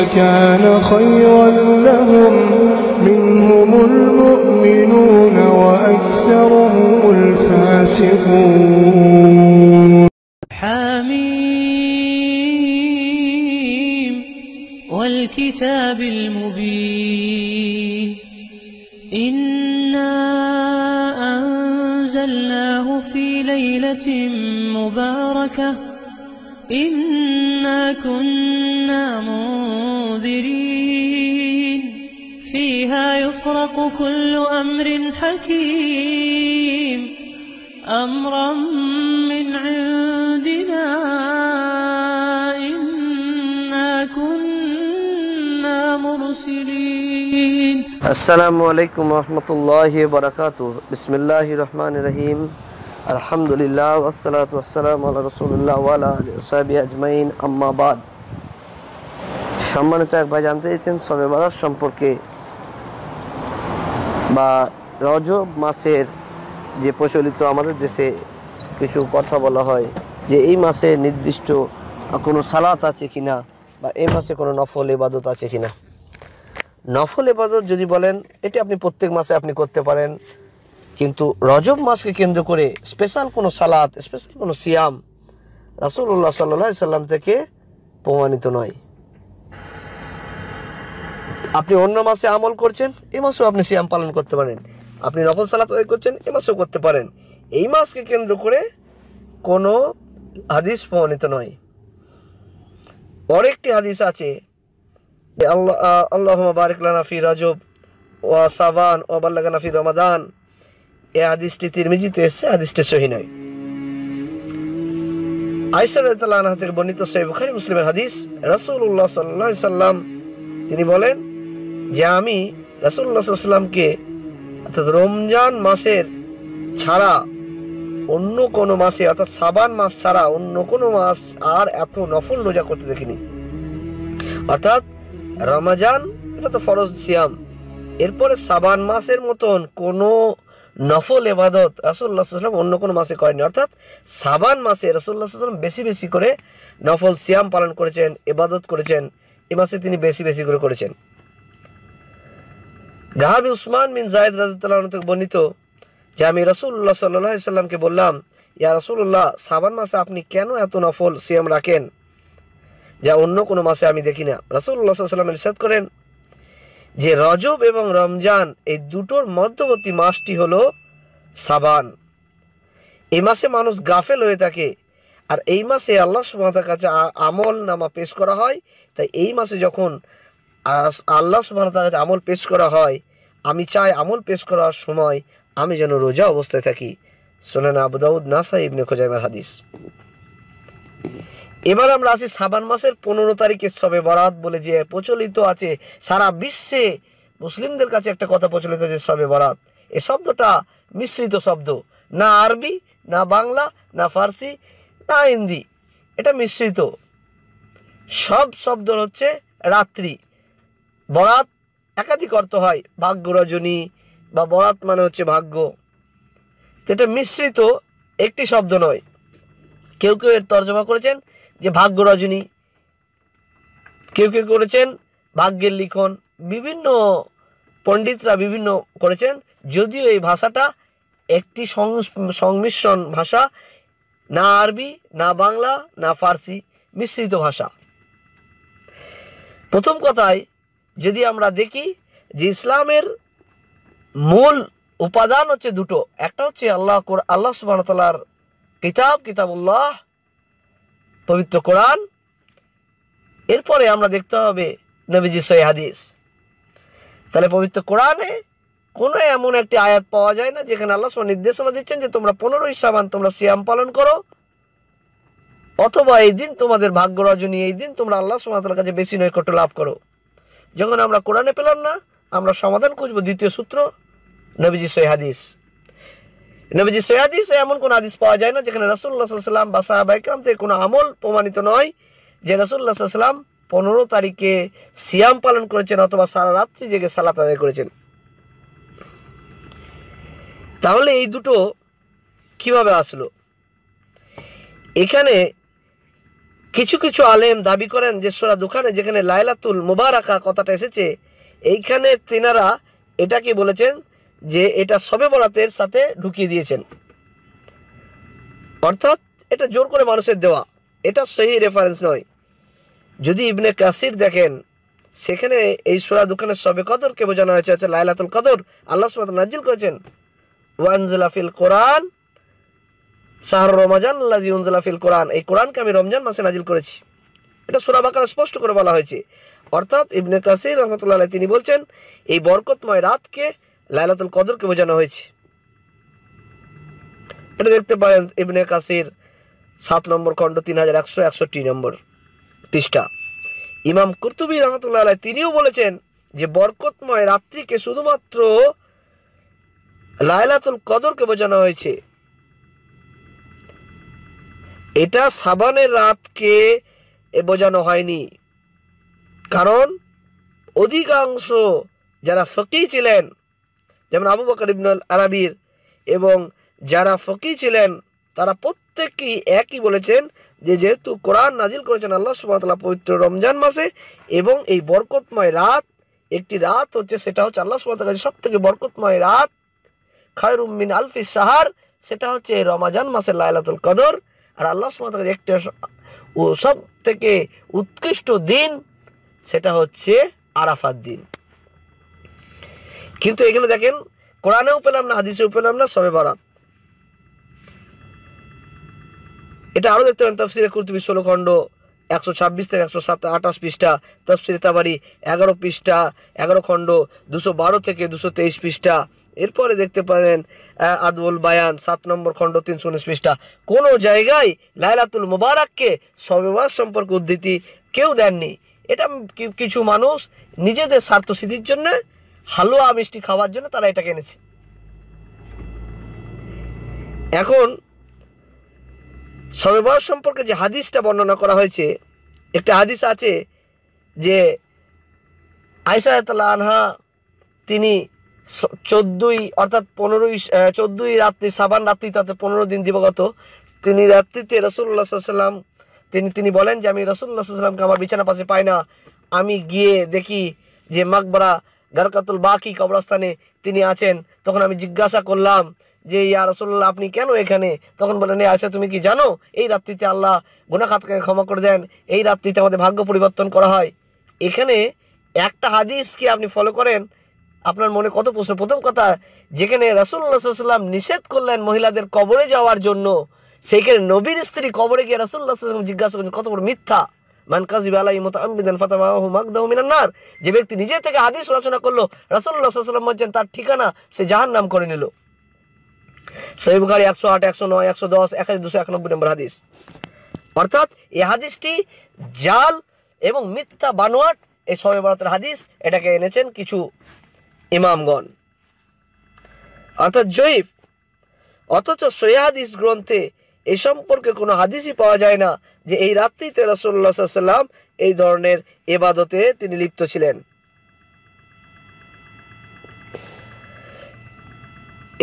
لكان خيرا لهم. منهم المؤمنون وأكثرهم الفاسقون. حميم والكتاب المبين. إنا أنزلناه في ليلة مباركة. إنا كنا منذرين فيها يفرق كل أمر حكيم. أمرا من عندنا إنا كنا مرسلين. السلام عليكم ورحمة الله وبركاته. بسم الله الرحمن الرحيم. الحمد لله والصلاة والسلام على رسول الله وعلى آله وصحبه أجمعين. أما بعد. সম্মানিত এক ভাই জানতে চেয়েছেন সবে বারাত সম্পর্কে বা রজব মাসের যে প্রচলিত আমাদের দেশে কিছু কথা বলা হয় যে এই মাসে নির্দিষ্ট কোনো সালাত আছে কি না বা এই মাসে কোনো নফল এবাদত আছে কি না নফল এবাদত যদি বলেন, এটি আপনি প্রত্যেক মাসে আপনি করতে পারেন, কিন্তু রজব মাসকে কেন্দ্র করে স্পেশাল কোনো সালাত স্পেশাল কোনো সিয়াম রাসুল্লাহ সাল্লাহ সাল্লাম থেকে প্রমাণিত নয়। আপনি অন্য মাসে আমল করছেন এ মাসেও আপনি সিয়াম পালন করতে পারেন। আপনি নফল সালাত আদায় করছেন এ মাসেও করতে পারেন। এই মাসকে কেন্দ্র করে কোনো হাদিস প্রমাণিত নয়। অনেকটি হাদিস আছে যে আল্লাহ আল্লাহ বারিক লানা ফি রাজব ওয়া সাবান ও বাল্লাগানা ফি রমাদান। এ হাদিসটি তিরমিজিতে এসছে, হাদিসটি সহি নয়। আইসার আনহা থেকে বর্ণিত সহি বুখারি মুসলিমের হাদিস, রাসূলুল্লাহ সাল্লাল্লাহু আলাইহি সাল্লাম তিনি বলেন যে আমি রাসূলুল্লাহ সাল্লামকে অর্থাৎ রমজান মাসের ছাড়া অন্য কোনো মাসে, অর্থাৎ সাবান মাস ছাড়া অন্য কোনো মাস আর এত নফল রোজা করতে দেখিনি। অর্থাৎ রমাজান, এটা তো ফরজ সিয়াম। এরপরে সাবান মাসের মতন কোনো নফল এবাদত রাসুল্লাহ অন্য কোনো মাসে করেনি অর্থাৎ সাবান মাসে রাসুল্লাহ বেশি বেশি করে নফল সিয়াম পালন করেছেন, এবাদত করেছেন, এ মাসে তিনি বেশি বেশি করে করেছেন। গাহাবি উসমান বিন জায়দ রাজিতাল্লাহ থেকে বর্ণিত যে আমি রসুল্লাহ সাল্লাহ সাল্লামকে বললাম, ইয়া রসুল্লাহ সাবান মাসে আপনি কেন এত নফল সিয়াম রাখেন? যা অন্য কোনো মাসে আমি দেখি না। রসুল্লাহ সাল্লাম ইরশাদ করেন যে রজব এবং রমজান এই দুটোর মধ্যবর্তী মাসটি হলো সাবান। এই মাসে মানুষ গাফেল হয়ে থাকে আর এই মাসে আল্লাহ সুমাতার কাছে আমল নামা পেশ করা হয়। তাই এই মাসে যখন আল্লাহ সুবাহতার কাছে আমল পেশ করা হয়, আমি চাই আমল পেশ করার সময় আমি যেন রোজা অবস্থায় থাকি। সোনানা আবুদাউদ নাসা ইবনে খোজাইমার হাদিস। এবার আমরা আসি সাবান মাসের পনেরো তারিখের সবে বরাত বলে যে প্রচলিত আছে। সারা বিশ্বে মুসলিমদের কাছে একটা কথা প্রচলিত আছে সবে বরাত। এ শব্দটা মিশ্রিত শব্দ। না আরবি, না বাংলা, না ফার্সি, না হিন্দি। এটা মিশ্রিত। সব শব্দ হচ্ছে রাত্রি। বরাত একাধিক অর্থ হয়, ভাগ্য রজনী বা বরাত মানে হচ্ছে ভাগ্য। এটা মিশ্রিত একটি শব্দ নয়। কেউ কেউ এর তর্জমা করেছেন যে ভাগ্য রজনী, কেউ কেউ করেছেন ভাগ্যের লিখন। বিভিন্ন পণ্ডিতরা বিভিন্ন করেছেন, যদিও এই ভাষাটা একটি সংমিশ্রণ ভাষা, না আরবি, না বাংলা, না ফার্সি, মিশ্রিত ভাষা। প্রথম কথায় যদি আমরা দেখি যে ইসলামের মূল উপাদান হচ্ছে দুটো। একটা হচ্ছে আল্লাহ আল্লাহ সুবাহ তালার কিতাব, কিতাবুল্লাহ, পবিত্র কোরআন। এরপরে আমরা দেখতে হবে নবীজি সই হাদিস। তাহলে পবিত্র কোরআনে কোনো এমন একটি আয়াত পাওয়া যায় না যেখানে আল্লাহ সুবহানাহু নির্দেশনা দিচ্ছেন যে তোমরা পনেরোই সাবান তোমরা সিয়াম পালন করো, অথবা এই দিন তোমাদের ভাগ্য রজনী, এই দিন তোমরা আল্লাহ সুবহানাহু কাছে বেশি নৈকট্য লাভ করো। যখন আমরা কোরআনে পেলাম না, আমরা সমাধান খুঁজবো। দ্বিতীয় সূত্র, নবীজি সই হাদিস। নবীজি সই হাদিস এমন কোন হাদিস পাওয়া যায় না যেখানে রাসুল্লাহ সাল্লাম বা সাহাবাইকরাম থেকে কোনো আমল প্রমাণিত নয় যে রাসুল্লাহ সাল্লাম পনেরো তারিখে সিয়াম পালন করেছেন অথবা সারা রাত্রি জেগে সালাত আদায় করেছেন। তাহলে এই দুটো কীভাবে আসলো? এখানে কিছু কিছু আলেম দাবি করেন যে সোরা দোকানে যেখানে লাইলাতুল মুবারাকা কথাটা এসেছে, এইখানে তেনারা এটাকে বলেছেন যে এটা সবে বরাতের সাথে ঢুকিয়ে দিয়েছেন। অর্থাৎ এটা জোর করে মানুষের দেওয়া। এটা সেই রেফারেন্স নয়। যদি ইবনে কাসির দেখেন, সেখানে এই সোরা দোকানের সবে কদরকে বোঝানো হয়েছে? হচ্ছে লাইলাতুল কদর। আল্লাহ নাজিল করেছেন। ওয়ানজিলাফিল কোরআন সাহর রমাজান আল্লাজি উনজিলাফিল কোরআন। এই কোরআনকে আমি রমজান মাসে নাজিল করেছি। এটা সোরা স্পষ্ট করে বলা হয়েছে। অর্থাৎ ইবনে কাসির রহমতুল্লাহ তিনি বলছেন, এই বরকতময় রাতকে লাইলাতুল কদরকে বোঝানো হয়েছে। এটা দেখতে পারেন ইবনে কাসির সাত নম্বর খণ্ড তিন হাজার একশো একষট্টি নম্বর পৃষ্ঠা। ইমাম কুর্তুবী রহমতুল্লাহ আলাইহি তিনিও বলেছেন যে, বরকতময় রাত্রিকে শুধুমাত্র লাইলাতুল কদরকে বোঝানো হয়েছে। এটা সাবানের রাতকে এ বোঝানো হয়নি। কারণ অধিকাংশ যারা ফকি ছিলেন, যেমন আবু বকর ইবনুল আরবির এবং যারা ফকি ছিলেন, তারা প্রত্যেকেই একই বলেছেন যে যেহেতু কোরআন নাজিল করেছেন আল্লাহ সুবাহতাল্লাহ পবিত্র রমজান মাসে এবং এই বরকতময় রাত, একটি রাত হচ্ছে সেটা হচ্ছে আল্লাহ সুবাহ কাছে সব থেকে বরকতময় রাত খায়রুমিন আলফি সাহার, সেটা হচ্ছে রমাজান মাসের লাইলাতুল কদর। আর আল্লাহ কাছে একটি ও সব থেকে উৎকৃষ্ট দিন সেটা হচ্ছে আরাফাত দিন। কিন্তু এখানে দেখেন, কোরআনেও পেলাম না, হাদিসেও পেলাম না, সবে বরাত। এটা আরও দেখতে পারেন, তফসিরে কুর্তুবি ষোলো খণ্ড, একশো ছাব্বিশ থেকে একশো সাত, আঠাশ পৃষ্ঠা, তফসিরে তাবারি এগারো পৃষ্ঠা, এগারো খণ্ড, দুশো বারো থেকে দুশো তেইশ পৃষ্ঠা এরপরে দেখতে পারেন আহ, আদবুল বায়ান সাত নম্বর খণ্ড তিনশো উনিশ পৃষ্ঠা। কোনো জায়গায় লাইলাতুল মুবারককে সবেবাস সম্পর্কে উদ্ধৃতি কেউ দেননি। এটা কিছু মানুষ নিজেদের স্বার্থ সিদ্ধির জন্য হালুয়া মিষ্টি খাওয়ার জন্য তারা এটাকে এনেছে। এখন বরাত সম্পর্কে যে হাদিসটা বর্ণনা করা হয়েছে একটা হাদিস আছে যে আয়সা তালা আনহা তিনি চোদ্দই, অর্থাৎ পনেরোই চোদ্দই রাত্রি, সাবান রাত্রি, তাতে পনেরো দিন দিবগত। তিনি রাত্রিতে রসুল্লাহ সাল্লাম তিনি তিনি বলেন যে, আমি রসুল্লাহ সাল্লামকে আমার বিছানা পাশে পাই না। আমি গিয়ে দেখি যে মাকবরা, গারকাতুল বাকি কবরস্থানে তিনি আছেন। তখন আমি জিজ্ঞাসা করলাম যে, ইয়া রসুল্লাহ আপনি কেন এখানে? তখন বলেন "এ আচ্ছা তুমি কি জানো? এই রাত্রিতে আল্লাহ গুনাখাতকে ক্ষমা করে দেন। এই রাত্রিতে আমাদের ভাগ্য পরিবর্তন করা হয়। এখানে একটা হাদিস কি আপনি ফলো করেন? আপনার মনে কত প্রশ্ন? প্রথম কথা, যেখানে রাসুল্লাহ সাল্লাম নিষেধ করলেন মহিলাদের কবরে যাওয়ার জন্য, সেইখানে নবীর স্ত্রী কবরে গিয়ে রাসুল্লাহ সাল্লাম জিজ্ঞাসা করলেন, কত বড় মিথ্যা? মান কাজিব আলাই মুতাআম্মিদান ফাতাবাহু মাকদাহু মিনান নার। যে ব্যক্তি নিজে থেকে হাদিস রচনা করল, রাসূলুল্লাহ সাল্লাল্লাহু বলছেন, তার ঠিকানা সে জাহান্নাম করে নিল। সহি বুখারী একশো আট, একশো নয়, একশো দশ এক হাজার দুশো একানব্বই নম্বর হাদিস। অর্থাৎ এই হাদিসটি জাল এবং মিথ্যা বানোয়াট এই সবে বরাতের হাদিস, এটাকে এনেছেন কিছু ইমামগণ। অর্থাৎ জয়ীফ, অথচ সহি হাদিস গ্রন্থে এ সম্পর্কে কোনো হাদিসই পাওয়া যায় না যে এই রাত্রিতে রসুল্লাহ সাল্লাম এই ধরনের এবাদতে তিনি লিপ্ত ছিলেন।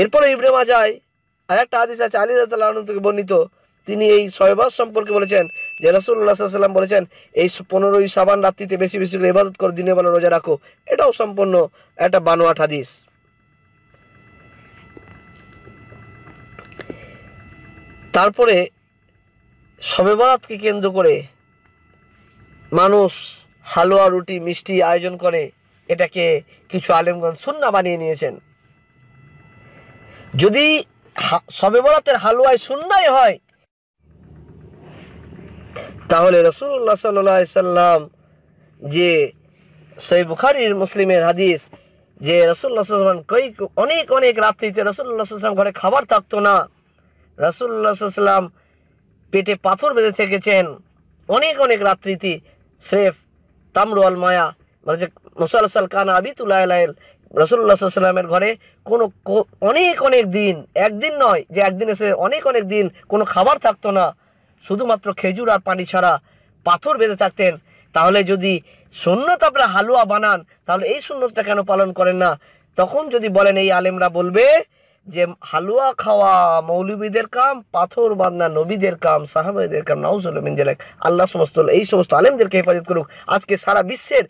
এরপরে ইবনে মাজায় আর একটা হাদিস আছে আলী রাতাল্লাহ থেকে বর্ণিত তিনি এই ছয়বাস সম্পর্কে বলেছেন যে রসুল্লাহ সাল্লাম বলেছেন, এই পনেরোই সাবান রাত্রিতে বেশি বেশি করে ইবাদত করে দিনে বেলা রোজা রাখো। এটাও সম্পূর্ণ একটা বানোয়াট হাদিস। তারপরে শবে বরাতকে কেন্দ্র করে মানুষ হালুয়া, রুটি, মিষ্টি আয়োজন করে, এটাকে কিছু আলেমগঞ্জ সুন্না বানিয়ে নিয়েছেন। যদি শবে হালুয়ায় সুন্নাই হয় তাহলে রসুল্লাহ সাল্লাম যে সই বুখারির মুসলিমের হাদিস যে রসুল্লাহ কই অনেক অনেক রাত্রিতে রসুল্লাহ সাল্লাম ঘরে খাবার থাকতো না। রসুল্লাহ সাল্লাম পেটে পাথর বেঁধে থেকেছেন। অনেক অনেক রাত্রিতে স্রেফ তামরু আল মায়া বলছে মুসাল্লাল কান আবিতুল্লাহ রসুল্লাহ সাল্লামের ঘরে কোনো অনেক অনেক দিন, একদিন নয় যে একদিন এসে অনেক অনেক দিন কোনো খাবার থাকতো না। শুধুমাত্র খেজুর আর পানি ছাড়া পাথর বেঁধে থাকতেন, তাহলে যদি সুন্নত আপনারা হালুয়া বানান, তাহলে এই সুন্নতটা কেন পালন করেন না? তখন যদি বলেন, এই আলেমরা বলবে যে হালুয়া খাওয়া মৌলবীদের কাম, পাথর বাঁধনা নবীদের কাম, সাহাবাদের কাম নাউজ আল্লাহ সমস্ত, এই সমস্ত আলেমদেরকে হেফাজত করুক। আজকে সারা বিশ্বের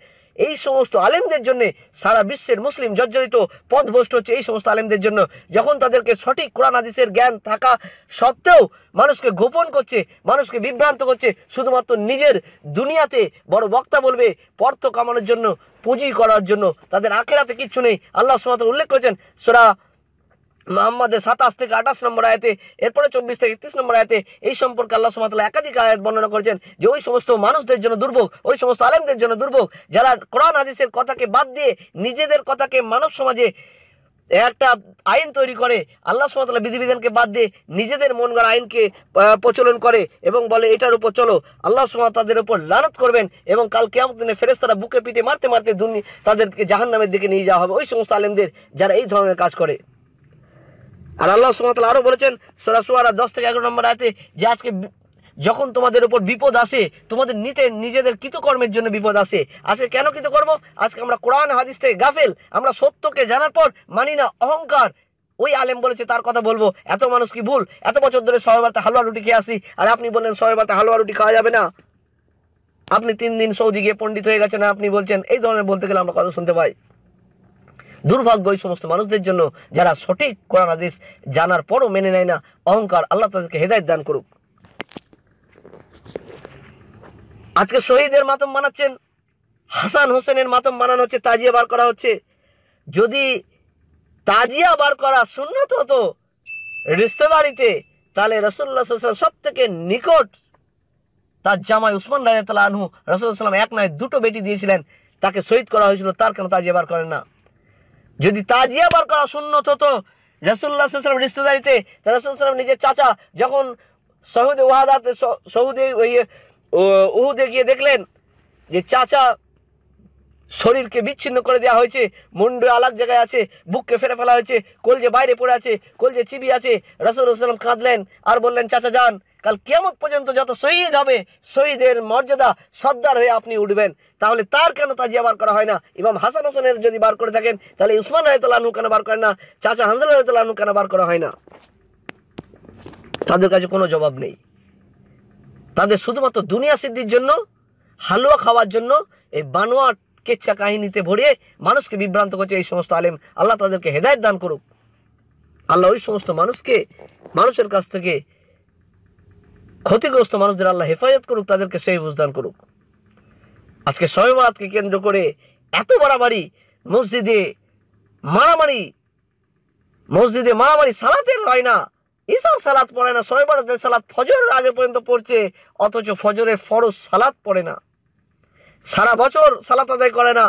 এই সমস্ত আলেমদের জন্য সারা বিশ্বের মুসলিম জর্জরিত পথভ্রষ্ট হচ্ছে এই সমস্ত আলেমদের জন্য। যখন তাদেরকে সঠিক কোরআন, হাদিসের জ্ঞান থাকা সত্ত্বেও মানুষকে গোপন করছে, মানুষকে বিভ্রান্ত করছে, শুধুমাত্র নিজের দুনিয়াতে বড় বক্তা বলবে, পর্থ কামানোর জন্য, পুঁজি করার জন্য, তাদের আখেরাতে কিচ্ছু নেই। আল্লাহ সুমাত উল্লেখ করেছেন, সোরা মোহাম্মদের সাতাশ থেকে আঠাশ নম্বর আয়াতে, এরপরে চব্বিশ থেকে একত্রিশ নম্বর আয়াতে এই সম্পর্কে আল্লাহ সুমাতাল্লাহ একাধিক আয়াত বর্ণনা করেছেন যে ওই সমস্ত মানুষদের জন্য দুর্ভোগ, ওই সমস্ত আলেমদের জন্য দুর্ভোগ, যারা কোরআন হাদিসের কথাকে বাদ দিয়ে নিজেদের কথাকে মানব সমাজে একটা আইন তৈরি করে, আল্লাহ সুমাতাল্লাহ বিধিবিধানকে বাদ দিয়ে নিজেদের মন গড়া আইনকে প্রচলন করে এবং বলে এটার উপর চলো, আল্লাহ সুমাত তাদের উপর লানত করবেন এবং কাল কেমন দিনে ফেরেস্তারা বুকে পিঠে মারতে মারতে দুনি তাদেরকে জাহান্নামের দিকে নিয়ে যাওয়া হবে। ওই সমস্ত আলেমদের যারা এই ধরনের কাজ করে। আর আল্লাহ সুমাতাল আরও বলেছেন, সোরা সুয়ারা দশ থেকে এগারো নম্বর আয়তে, যে আজকে যখন তোমাদের উপর বিপদ আসে, তোমাদের নিতে নিজেদের কৃতকর্মের জন্য বিপদ আসে। আজকে কেন কৃতকর্ম? আজকে আমরা কোরআন, হাদিস থেকে গাফেল, আমরা সত্যকে জানার পর মানি না, অহংকার। ওই আলেম বলেছে, তার কথা বলব, এত মানুষ কি ভুল? এত বছর ধরে সবাই বাড়তে হালুয়া রুটি খেয়ে আসি, আর আপনি বললেন সবাই বাড়তে হালুয়া রুটি খাওয়া যাবে না। আপনি তিন দিন সৌদি গিয়ে পণ্ডিত হয়ে গেছেন, আপনি বলছেন, এই ধরনের বলতে গেলে আমরা কথা শুনতে পাই। দুর্ভাগ্য এই সমস্ত মানুষদের জন্য যারা সঠিক কোরআন হাদিস জানার পরও মেনে নেয় না, অহংকার আল্লাহ তাদেরকে হেদায়ত দান করুক। আজকে শহীদের মাতম মানাচ্ছেন, হাসান হোসেনের মাতম বানানো হচ্ছে, তাজিয়া বার করা হচ্ছে। যদি তাজিয়া বার করা সুন্নত হতো রিস্তেদারিতে, তাহলে রসুল্লাহ সব থেকে নিকট তার জামাই উসমান রাজাতাল আনহু রসুল্লাহাম এক নয়, দুটো বেটি দিয়েছিলেন। তাকে শহীদ করা হয়েছিল, তার কেন তাজিয়া বার করেন না? যদি তাজিয়া বার করা সুন্নত হতো রসুল্লাহ সাল্লাম রিস্তেদারিতে রসুল সাল্লাম নিজের চাচা যখন সহুদে ওয়াহাদাতে স- ওই উহুদে গিয়ে দেখলেন যে চাচা শরীরকে বিচ্ছিন্ন করে দেওয়া হয়েছে, মুন্ড আলাগ জায়গায় আছে, বুককে ফেরে ফেলা হয়েছে, কলজে বাইরে পড়ে আছে, কলজে চিবি আছে রসুলাম কাঁদলেন আর বললেন, চাচা, যান। কাল কেমন পর্যন্ত যত শহীদ হবে, শহীদের মর্যাদা সর্দার হয়ে আপনি উঠবেন। তাহলে তার কেন তাজিয়া বার করা হয় না? ইমাম হাসান হোসেনের যদি বার করে থাকেন, তাহলে উসমান রায়তুল্লাহনু কেন বার করেন না? চাচা হানজাল রায়তুল্লাহনু কেন বার করা হয় না? তাদের কাছে কোনো জবাব নেই। তাদের শুধুমাত্র দুনিয়া সিদ্ধির জন্য, হালুয়া খাওয়ার জন্য, এই বানোয়া কেচ্ছা কাহিনীতে ভরিয়ে মানুষকে বিভ্রান্ত করছে এই সমস্ত আলেম। আল্লাহ তাদেরকে হেদায়ত দান করুক। আল্লাহ ওই সমস্ত মানুষকে, মানুষের কাছ থেকে ক্ষতিগ্রস্ত মানুষদের আল্লাহ হেফাজত করুক, তাদেরকে সেই বুঝদান করুক। আজকে শয়বাদকে কেন্দ্র করে এত বাড়াবাড়ি, মসজিদে মারামারি মসজিদে মারামারি সালাতের হয় না, ঈশার সালাত পড়ে না ছয় বারাতের সালাত ফজরের আগে পর্যন্ত পড়ছে, অথচ ফজরের ফরজ সালাত পড়ে না। সারা বছর সালাত আদায় করে না।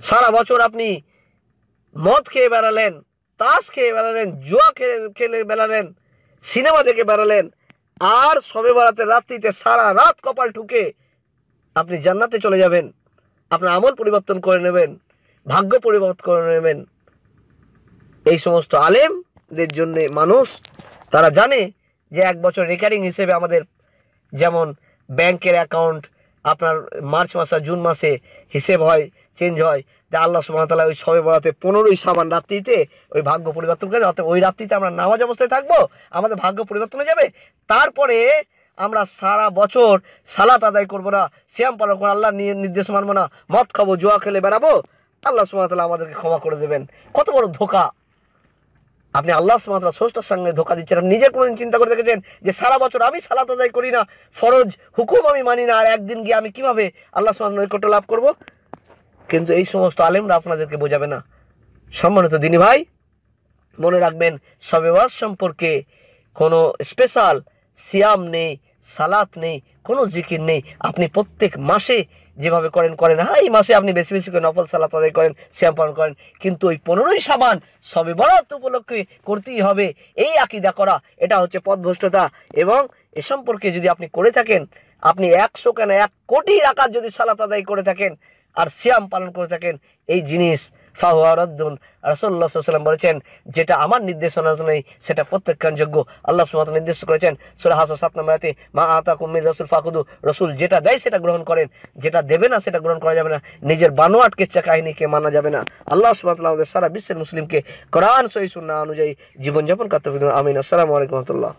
সারা বছর আপনি মদ খেয়ে বেড়ালেন, তাস খেয়ে বেড়ালেন, জুয়া খেলে খেলে বেড়ালেন, সিনেমা দেখে বেড়ালেন আর সবে বারাতের রাত্রিতে সারা রাত কপাল ঠুকে আপনি জান্নাতে চলে যাবেন। আপনার আমল পরিবর্তন করে নেবেন, ভাগ্য পরিবর্তন করে নেবেন। এই সমস্ত আলেমদের জন্য মানুষ, তারা জানে যে এক বছর রেকারিং হিসেবে আমাদের যেমন ব্যাংকের অ্যাকাউন্ট আপনার মার্চ মাস, জুন মাসে হিসেব হয় চেঞ্জ হয়। তা আল্লাহ সুমতাল্লাহ ওই সবে বরাতে পনেরোই সাবান রাত্রিতে ওই ভাগ্য পরিবর্তন করে অর্থাৎ ওই রাত্রিতে আমরা নামাজ অবস্থায় থাকব, আমাদের ভাগ্য পরিবর্তন হয়ে যাবে। তারপরে আমরা সারা বছর সালাত আদায় করব না শ্যাম পালন করব আল্লাহ নির্দেশ মানবো না, মদ খাব, জুয়া খেলে বেড়াবো। আল্লাহ সুমতাল্লাহ আমাদেরকে ক্ষমা করে দেবেন। কত বড় ধোকা। আপনি আল্লাহ সুমাত্রা স্রষ্টার সঙ্গে ধোকা দিচ্ছেন, আপনি নিজের কোনোদিন চিন্তা করে দেখেছেন যে সারা বছর আমি সালাত আদায় করি না, ফরজ হুকুম আমি মানি না, আর একদিন গিয়ে আমি কীভাবে আল্লাহ সুমাত নৈকট্য লাভ করব? কিন্তু এই সমস্ত আলেমরা আপনাদেরকে বোঝাবে না। সম্মানিত দিনী ভাই, মনে রাখবেন সবেবাস সম্পর্কে কোনো স্পেশাল সিয়াম নেই, সালাত নেই, কোনো জিকির নেই। আপনি প্রত্যেক মাসে যেভাবে করেন করেন। হ্যাঁ এই মাসে আপনি বেশি বেশি করে নফল সালাত আদায় করেন শ্যাম পালন করেন। কিন্তু ওই পনেরোই সাবান সবে বরাত উপলক্ষে করতেই হবে। এই আকিদা করা, এটা হচ্ছে পথভ্রষ্টতা। এবং এ সম্পর্কে যদি আপনি করে থাকেন, আপনি একশো কেন এক কোটি রাকাত যদি সালাত আদায় করে থাকেন আর সিয়াম পালন করে থাকেন এই জিনিস। ফাহুয়ারদ্দুন রাসুল্লাহ সাল্লাম বলেছেন, যেটা আমার নির্দেশনা নেই, সেটা প্রত্যাখ্যানযোগ্য আল্লাহ সুমাত নির্দেশ করেছেন, সুরা হাসর সাত নম্বরাতে মা আতা কুমির রসুল ফাকুদু রসুল যেটা দেয় সেটা গ্রহণ করেন, যেটা দেবে না সেটা গ্রহণ করা যাবে না। নিজের বানোয়াট কেচ্ছা কাহিনীকে মানা যাবে না। আল্লাহ সুমাত আমাদের সারা বিশ্বের মুসলিমকে কোরআন সহি সুন্না অনুযায়ী জীবনযাপন করতে আমিন। আসসালামু আলাইকুম রহমতুল্লাহ।